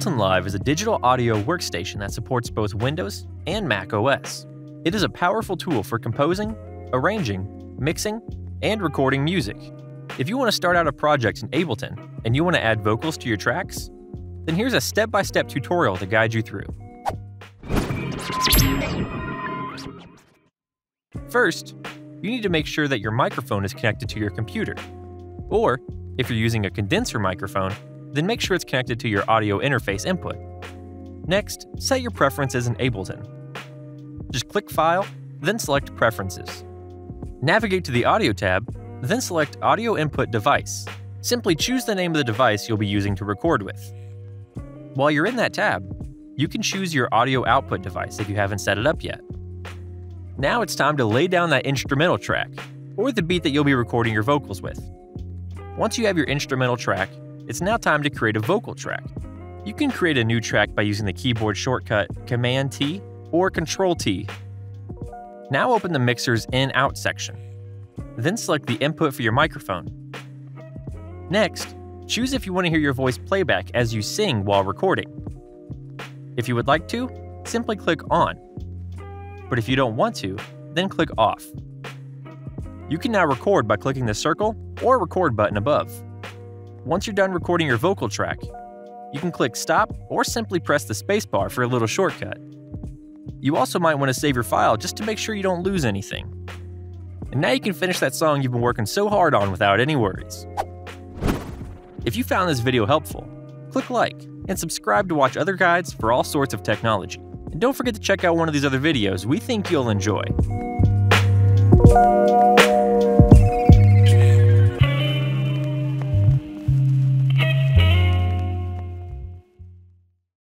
Ableton Live is a digital audio workstation that supports both Windows and Mac OS. It is a powerful tool for composing, arranging, mixing, and recording music. If you want to start out a project in Ableton and you want to add vocals to your tracks, then here's a step by step tutorial to guide you through. First, you need to make sure that your microphone is connected to your computer. Or, if you're using a condenser microphone, then make sure it's connected to your audio interface input. Next, set your preferences in Ableton. Just click File, then select Preferences. Navigate to the Audio tab, then select Audio Input Device. Simply choose the name of the device you'll be using to record with. While you're in that tab, you can choose your audio output device if you haven't set it up yet. Now it's time to lay down that instrumental track, or the beat that you'll be recording your vocals with. Once you have your instrumental track, it's now time to create a vocal track. You can create a new track by using the keyboard shortcut Command T or Control T. Now open the mixer's in out section. Then select the input for your microphone. Next, choose if you want to hear your voice playback as you sing while recording. If you would like to, simply click On but if you don't want to, then click Off. You can now record by clicking the circle or record button above. Once you're done recording your vocal track, you can click Stop or simply press the spacebar for a little shortcut. You also might want to save your file just to make sure you don't lose anything. And now you can finish that song you've been working so hard on without any worries. If you found this video helpful, click like and subscribe to watch other guides for all sorts of technology. And don't forget to check out one of these other videos we think you'll enjoy.